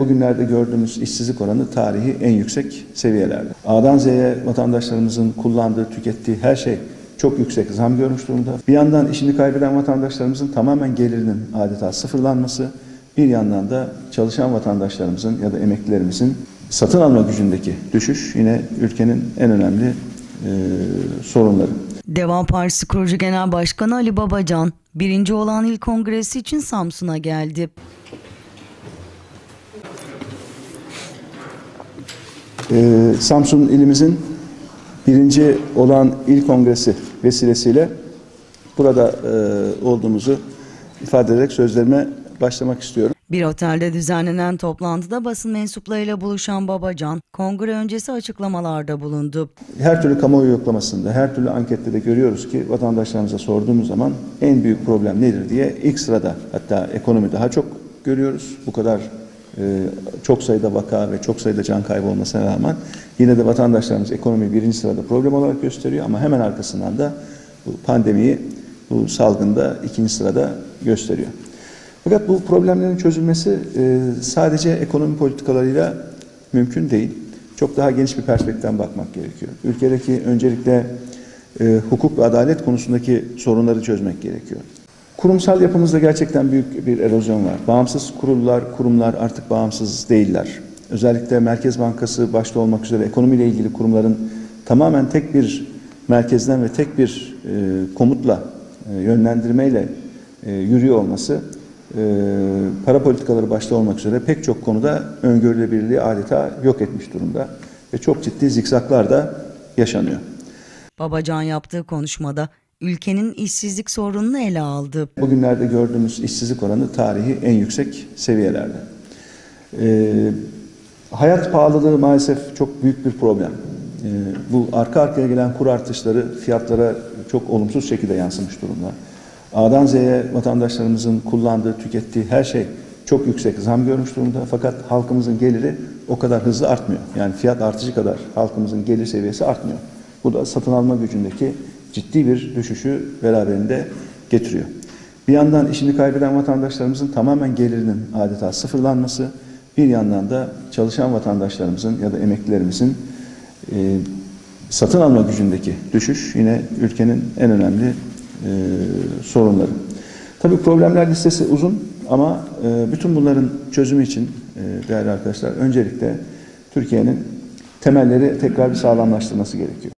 Bugünlerde gördüğümüz işsizlik oranı tarihi en yüksek seviyelerde. A'dan Z'ye vatandaşlarımızın kullandığı, tükettiği her şey çok yüksek zam görmüş durumda. Bir yandan işini kaybeden vatandaşlarımızın tamamen gelirinin adeta sıfırlanması, bir yandan da çalışan vatandaşlarımızın ya da emeklilerimizin satın alma gücündeki düşüş yine ülkenin en önemli e, sorunları. Devam Partisi kurucu genel başkanı Ali Babacan, birinci olan il kongresi için Samsun'a geldi. Ee, Samsun ilimizin birinci olan il kongresi vesilesiyle burada e, olduğumuzu ifade ederek sözlerime başlamak istiyorum. Bir otelde düzenlenen toplantıda basın mensuplarıyla buluşan Babacan, kongre öncesi açıklamalarda bulundu. Her türlü kamuoyu yoklamasında, her türlü ankette de görüyoruz ki vatandaşlarımıza sorduğumuz zaman en büyük problem nedir diye ilk sırada hatta ekonomi daha çok görüyoruz. Bu kadar e, çok sayıda vaka ve çok sayıda can kaybı olmasına rağmen yine de vatandaşlarımız ekonomi birinci sırada problem olarak gösteriyor ama hemen arkasından da bu pandemiyi bu salgında ikinci sırada gösteriyor. Fakat bu problemlerin çözülmesi e, sadece ekonomi politikalarıyla mümkün değil. Çok daha geniş bir perspektiften bakmak gerekiyor. Ülkedeki öncelikle e, hukuk ve adalet konusundaki sorunları çözmek gerekiyor. Kurumsal yapımızda gerçekten büyük bir erozyon var. Bağımsız kurullar, kurumlar artık bağımsız değiller. Özellikle Merkez Bankası başta olmak üzere ekonomiyle ilgili kurumların tamamen tek bir merkezden ve tek bir e, komutla, e, yönlendirmeyle e, yürüyor olması e, para politikaları başta olmak üzere pek çok konuda öngörülebilirliği adeta yok etmiş durumda ve çok ciddi zikzaklar da yaşanıyor. Babacan yaptığı konuşmada ülkenin işsizlik sorununu ele aldı. Bugünlerde gördüğümüz işsizlik oranı tarihi en yüksek seviyelerde. Ee, hayat pahalılığı maalesef çok büyük bir problem. Ee, bu arka arkaya gelen kur artışları fiyatlara çok olumsuz şekilde yansımış durumda. A'dan Z'ye vatandaşlarımızın kullandığı, tükettiği her şey çok yüksek zam görmüş durumda. Fakat halkımızın geliri o kadar hızlı artmıyor. Yani fiyat artışı kadar halkımızın gelir seviyesi artmıyor. Bu da satın alma gücündeki ciddi bir düşüşü beraberinde getiriyor. Bir yandan işini kaybeden vatandaşlarımızın tamamen gelirinin adeta sıfırlanması, bir yandan da çalışan vatandaşlarımızın ya da emeklilerimizin e, satın alma gücündeki düşüş yine ülkenin en önemli e, sorunları. Tabii problemler listesi uzun ama e, bütün bunların çözümü için e, değerli arkadaşlar öncelikle Türkiye'nin temelleri tekrar bir sağlamlaştırması gerekiyor.